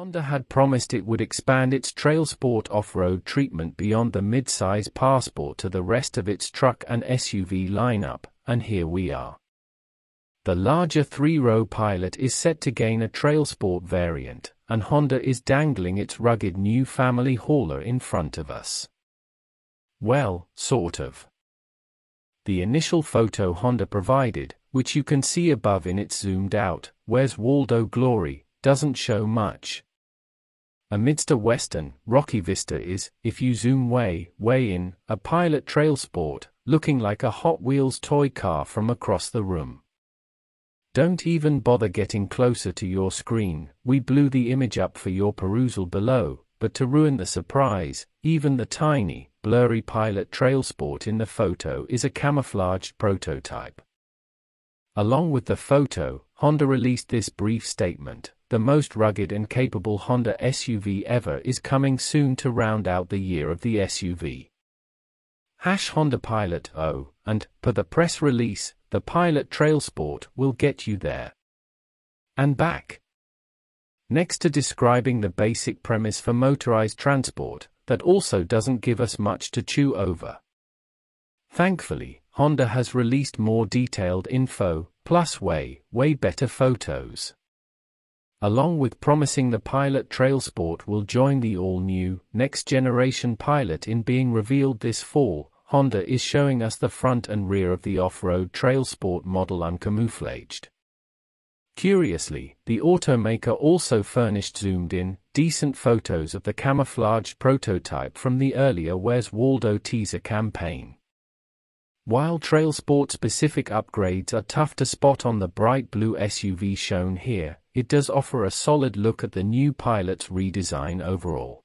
Honda had promised it would expand its Trail Sport off-road treatment beyond the mid-size Passport to the rest of its truck and SUV lineup, and here we are. The larger three-row Pilot is set to gain a Trail Sport variant, and Honda is dangling its rugged new family hauler in front of us. Well, sort of. The initial photo Honda provided, which you can see above in its zoomed out, Where's Waldo glory, doesn't show much. Amidst a western, rocky vista is, if you zoom way, way in, a pilot trail sport, looking like a Hot Wheels toy car from across the room. Don't even bother getting closer to your screen, we blew the image up for your perusal below, but to ruin the surprise, even the tiny, blurry pilot trail sport in the photo is a camouflaged prototype. Along with the photo, Honda released this brief statement the most rugged and capable Honda SUV ever is coming soon to round out the year of the SUV. Hash Honda Pilot O, and, per the press release, the Pilot Trail Sport will get you there. And back. Next to describing the basic premise for motorized transport, that also doesn't give us much to chew over. Thankfully, Honda has released more detailed info, plus way, way better photos. Along with promising the Pilot Trail Sport will join the all-new, next-generation Pilot in being revealed this fall, Honda is showing us the front and rear of the off-road Trail Sport model uncamouflaged. Curiously, the automaker also furnished zoomed-in, decent photos of the camouflaged prototype from the earlier Where's Waldo teaser campaign. While Trail Sport specific upgrades are tough to spot on the bright blue SUV shown here, it does offer a solid look at the new Pilot's redesign overall.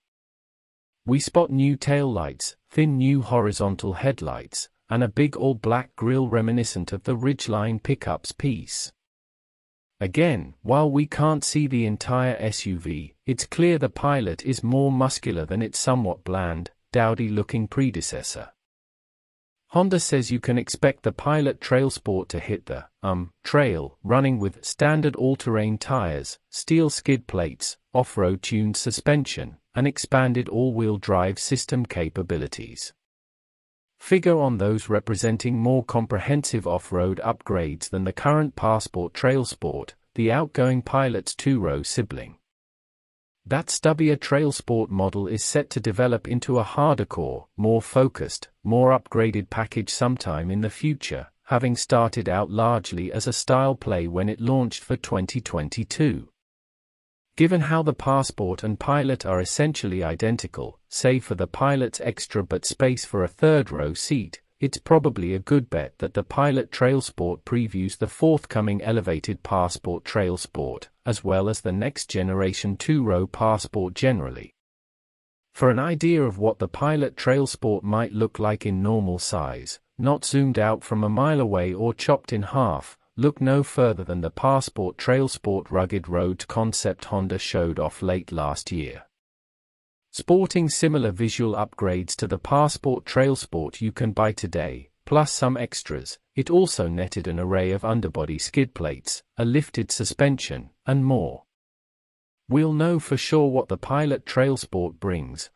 We spot new taillights, thin new horizontal headlights, and a big all-black grille reminiscent of the Ridgeline pickups piece. Again, while we can't see the entire SUV, it's clear the Pilot is more muscular than its somewhat bland, dowdy-looking predecessor. Honda says you can expect the Pilot Trail Sport to hit the, um, trail, running with standard all-terrain tires, steel skid plates, off-road tuned suspension, and expanded all-wheel drive system capabilities. Figure on those representing more comprehensive off-road upgrades than the current Passport Trail Sport, the outgoing Pilot's two-row sibling. That stubbier trail sport model is set to develop into a harder core, more focused, more upgraded package sometime in the future, having started out largely as a style play when it launched for 2022. Given how the Passport and Pilot are essentially identical, save for the Pilot's extra but space for a third row seat, it's probably a good bet that the Pilot Trail Sport previews the forthcoming elevated Passport Trail Sport, as well as the next generation two-row Passport generally. For an idea of what the Pilot Trail Sport might look like in normal size, not zoomed out from a mile away or chopped in half, look no further than the Passport Trail Sport rugged road concept Honda showed off late last year. Sporting similar visual upgrades to the Passport Trail Sport you can buy today, plus some extras, it also netted an array of underbody skid plates, a lifted suspension, and more. We'll know for sure what the Pilot Trail Sport brings